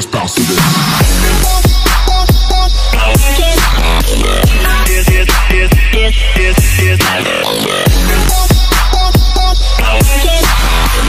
just bounce to this. Yes, yes, yes, yes, yes, yes.